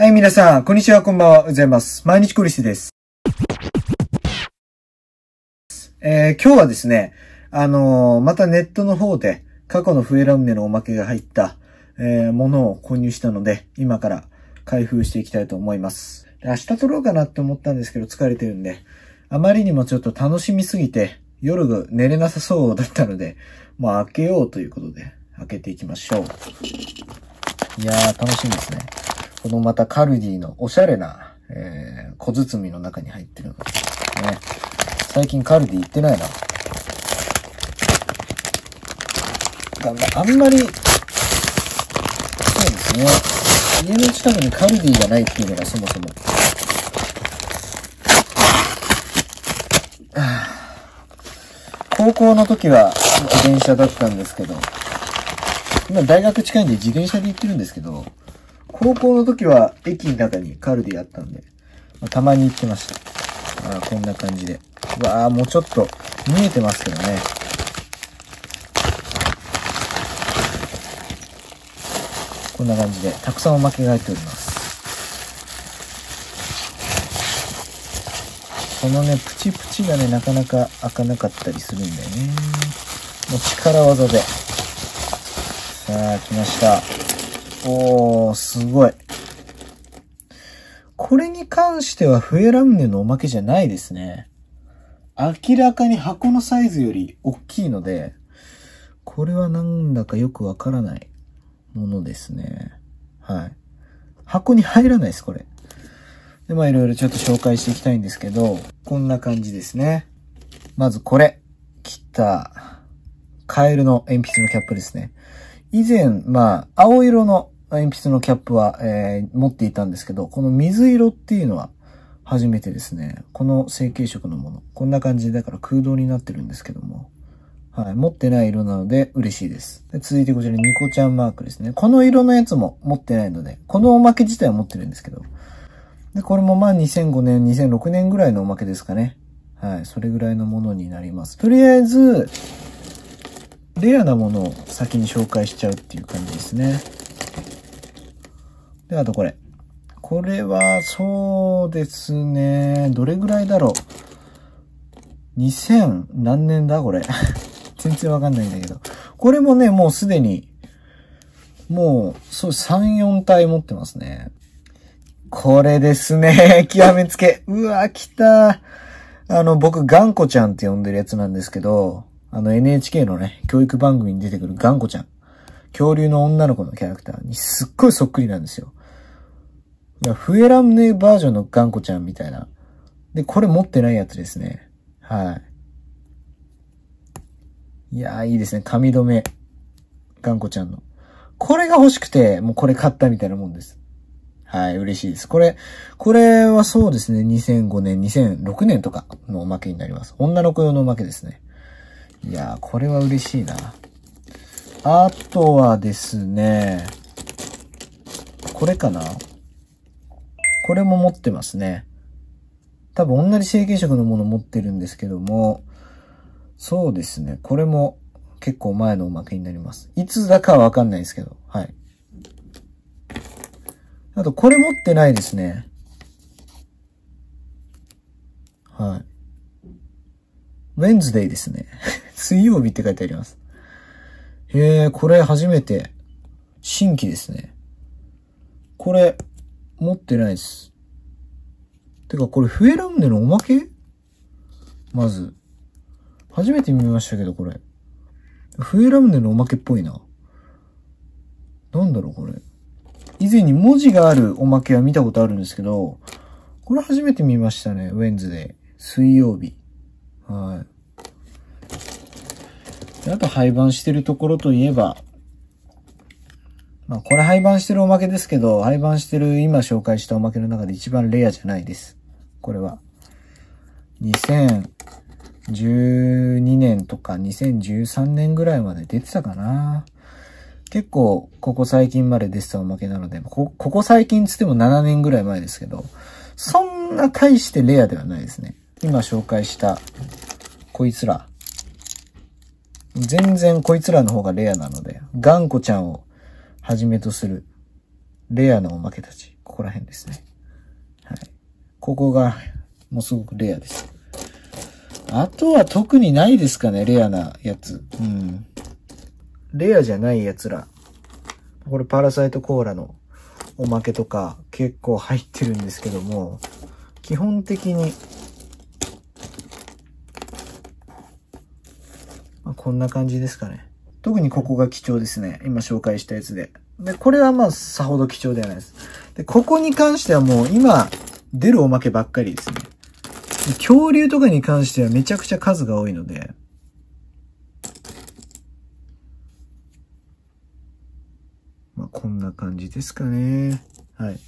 はい、皆さん、こんにちは、こんばんは、うございます。毎日クリスです。えー、今日はですね、あのーまたネットの方で、過去の笛ラムネのおまけが入った、えー、ものを購入したので、今から開封していきたいと思います。明日撮ろうかなって思ったんですけど、疲れてるんで、あまりにもちょっと楽しみすぎて、夜が寝れなさそうだったので、もう開けようということで、開けていきましょう。いやー、楽しみですね。このまたカルディのおしゃれな、えー、小包の中に入ってるのね。最近カルディ行ってないな。あんまり、そうですね。家の近くにカルディがないっていうのがそもそも。高校の時は自転車だったんですけど、今大学近いんで自転車で行ってるんですけど、高校の時は駅の中にカルディあったんで、まあたまに行ってました。あこんな感じで。うわあもうちょっと見えてますけどね。こんな感じで、たくさんおまけが入っております。このね、プチプチがね、なかなか開かなかったりするんだよね。もう力技で。さあ、来ました。おー、すごい。これに関しては笛ラムネのおまけじゃないですね。明らかに箱のサイズより大きいので、これはなんだかよくわからないものですね。はい。箱に入らないです、これ。で、まあいろいろちょっと紹介していきたいんですけど、こんな感じですね。まずこれ。切った、カエルの鉛筆のキャップですね。以前、まあ、青色の鉛筆のキャップは、えー持っていたんですけど、この水色っていうのは初めてですね。この成型色のもの。こんな感じで、だから空洞になってるんですけども。はい。持ってない色なので嬉しいです。で続いてこちら、ニコちゃんマークですね。この色のやつも持ってないので、このおまけ自体は持ってるんですけど。で、これもまあ2005年、2006年ぐらいのおまけですかね。はい。それぐらいのものになります。とりあえず、レアなものを先に紹介しちゃうっていう感じですね。で、あとこれ。これは、そうですね。どれぐらいだろう。2000何年だ？これ。全然わかんないんだけど。これもね、もうすでに、もう、そう、3、4体持ってますね。これですね。極めつけ。うわ、来た。あの、僕、ガンコちゃんって呼んでるやつなんですけど、あの NHK のね、教育番組に出てくるガンコちゃん。恐竜の女の子のキャラクターにすっごいそっくりなんですよ。フエラムネバージョンのガンコちゃんみたいな。で、これ持ってないやつですね。はい。いやー、いいですね。髪留め。ガンコちゃんの。これが欲しくて、もうこれ買ったみたいなもんです。はい、嬉しいです。これ、これはそうですね。2005年、2006年とかのおまけになります。女の子用のおまけですね。いやー、これは嬉しいな。あとはですね、これかな？これも持ってますね。多分同じ成型色のもの持ってるんですけども、そうですね。これも結構前のおまけになります。いつだかはわかんないですけど、はい。あと、これ持ってないですね。はい。ウェンズデイですね。水曜日って書いてあります。へえ、これ初めて。新規ですね。これ、持ってないです。てか、これ、フエラムネのおまけ？まず。初めて見ましたけど、これ。フエラムネのおまけっぽいな。なんだろう、これ。以前に文字があるおまけは見たことあるんですけど、これ初めて見ましたね。ウェンズデー。水曜日。はい。であと廃盤してるところといえば、まあこれ廃盤してるおまけですけど、廃盤してる今紹介したおまけの中で一番レアじゃないです。これは。2012年とか2013年ぐらいまで出てたかな。結構、ここ最近まで出てたおまけなので、こここ最近つっても7年ぐらい前ですけど、そんな大してレアではないですね。今紹介した、こいつら。全然こいつらの方がレアなので、ガンコちゃんをはじめとするレアなおまけたち。ここら辺ですね。はい。ここが、もうすごくレアです。あとは特にないですかね、レアなやつ。うん。レアじゃないやつら。これパラサイトコーラのおまけとか結構入ってるんですけども、基本的に、まあ、こんな感じですかね。特にここが貴重ですね。今紹介したやつで。で、これはまあさほど貴重ではないです。で、ここに関してはもう今出るおまけばっかりですね。恐竜とかに関してはめちゃくちゃ数が多いので、まあ、こんな感じですかね。はい。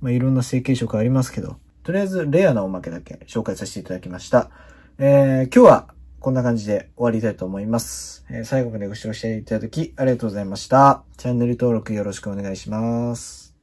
まあ、いろんな成形色ありますけど、とりあえずレアなおまけだけ紹介させていただきました。えー、今日はこんな感じで終わりたいと思います。えー、最後までご視聴していただきありがとうございました。チャンネル登録よろしくお願いします。